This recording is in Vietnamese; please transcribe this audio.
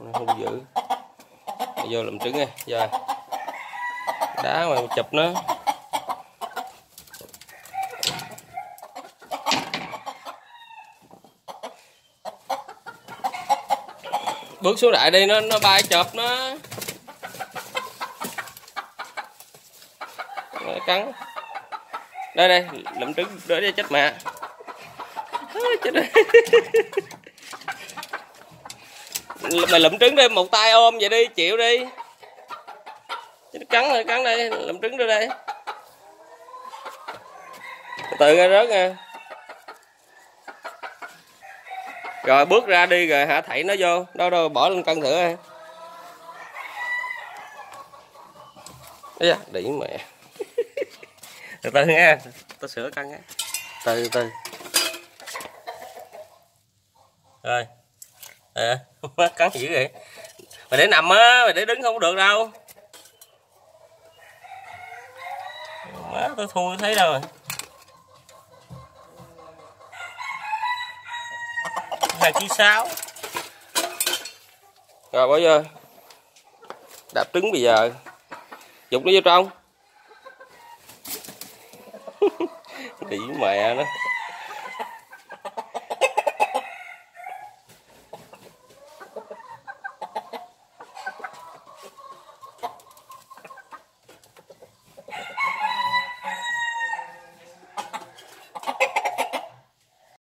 hung dữ vô làm trứng nha giờ đá mà chụp nó. Bước xuống đại đi, nó nó bay chụp nó. Nó cắn. Đây đây lụm trứng đỡ cho chết mẹ. Chết mày lụm trứng đi, một tay ôm vậy đi, chịu đi. Cắn rồi cắn đây, lụm trứng ra đây. Từ ra rớt nha. Rồi bước ra đi rồi hả, thảy nó vô. Đâu đâu, bỏ lên cân thử coi. Da, đỉ mẹ. Từ từ nha, tao sửa cân á từ từ. Rồi. Ờ, à, cắn dữ vậy. Mày để nằm á mày để đứng không được đâu. Má tôi thui thấy đâu rồi. Hai ký sáu. Rồi bỏ vô. Đạp trứng bây giờ. Dục nó vô trong. Đỉ mẹ nó.